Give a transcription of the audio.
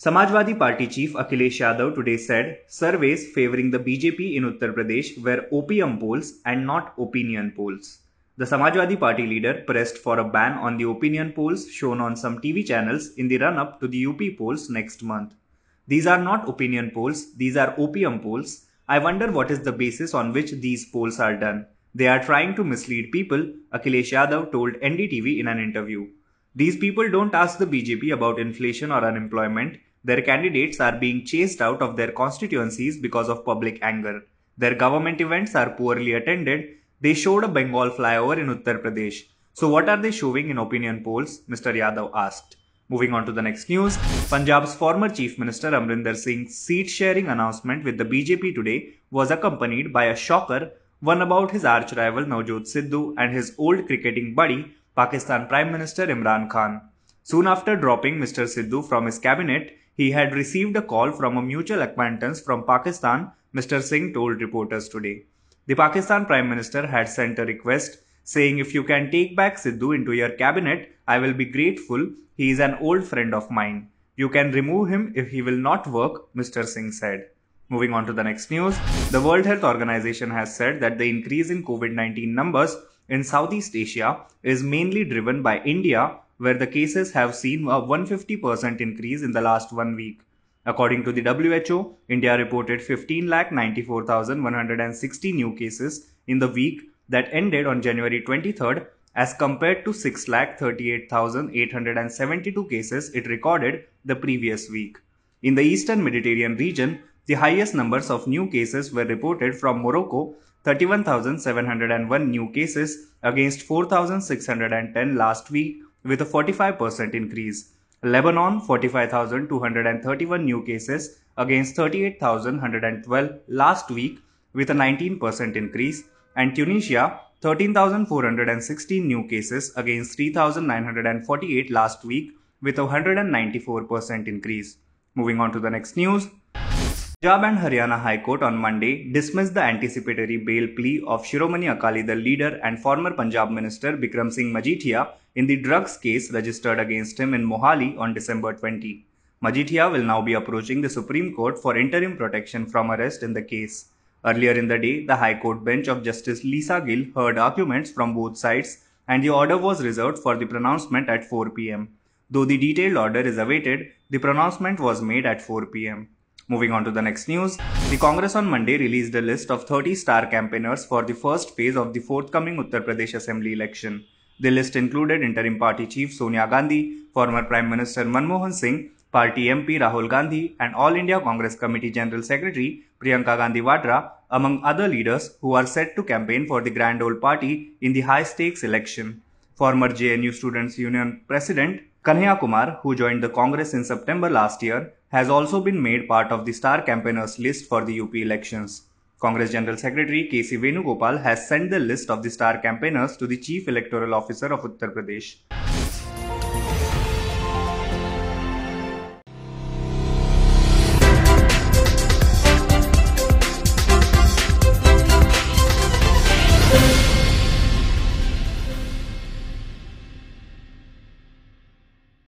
Samajwadi Party chief Akhilesh Yadav today said surveys favoring the BJP in Uttar Pradesh were opium polls and not opinion polls. The Samajwadi Party leader pressed for a ban on the opinion polls shown on some TV channels in the run up to the UP polls next month. These are not opinion polls, these are opium polls. I wonder what is the basis on which these polls are done. They are trying to mislead people, Akhilesh Yadav told NDTV in an interview. These people don't ask the BJP about inflation or unemployment. Their candidates are being chased out of their constituencies because of public anger. Their government events are poorly attended. They showed a Bengal flyover in Uttar Pradesh. So what are they showing in opinion polls? Mr. Yadav asked. Moving on to the next news, Punjab's former Chief Minister Amrinder Singh's seat sharing announcement with the BJP today was accompanied by a shocker, one about his arch rival Navjot Sidhu and his old cricketing buddy, Pakistan Prime Minister Imran Khan. Soon after dropping Mr. Sidhu from his cabinet, he had received a call from a mutual acquaintance from Pakistan, Mr. Singh told reporters today. The Pakistan Prime Minister had sent a request saying if you can take back Sidhu into your cabinet, I will be grateful. He is an old friend of mine. You can remove him if he will not work, Mr. Singh said. Moving on to the next news, the World Health Organization has said that the increase in COVID 19 numbers in Southeast Asia is mainly driven by India, where the cases have seen a 150% increase in the last one week. According to the WHO, India reported 15,94,160 new cases in the week that ended on January 23rd as compared to 6,38,872 cases it recorded the previous week. In the eastern Mediterranean region, the highest numbers of new cases were reported from Morocco 31,701 new cases against 4,610 last week with a 45% increase. Lebanon 45,231 new cases against 38,112 last week with a 19% increase and Tunisia 13,416 new cases against 3,948 last week with a 194% increase. Moving on to the next news. Punjab and Haryana High Court on Monday dismissed the anticipatory bail plea of Shiromani Akali Dal leader and former Punjab Minister Bikram Singh Majithia in the drugs case registered against him in Mohali on December 20. Majithia will now be approaching the Supreme Court for interim protection from arrest in the case. Earlier in the day, the High Court bench of Justice Lisa Gill heard arguments from both sides and the order was reserved for the pronouncement at 4 pm. Though the detailed order is awaited, the pronouncement was made at 4 pm. Moving on to the next news, the Congress on Monday released a list of 30 star campaigners for the first phase of the forthcoming Uttar Pradesh Assembly election. The list included interim party chief Sonia Gandhi, former Prime Minister Manmohan Singh, party MP Rahul Gandhi, and All India Congress Committee General Secretary Priyanka Gandhi Vadra, among other leaders who are set to campaign for the Grand Old Party in the high stakes election. Former JNU Students Union President Kanhaiya Kumar, who joined the Congress in September last year, has also been made part of the star campaigners list for the UP elections. Congress General Secretary K.C. Venugopal has sent the list of the star campaigners to the Chief Electoral Officer of Uttar Pradesh.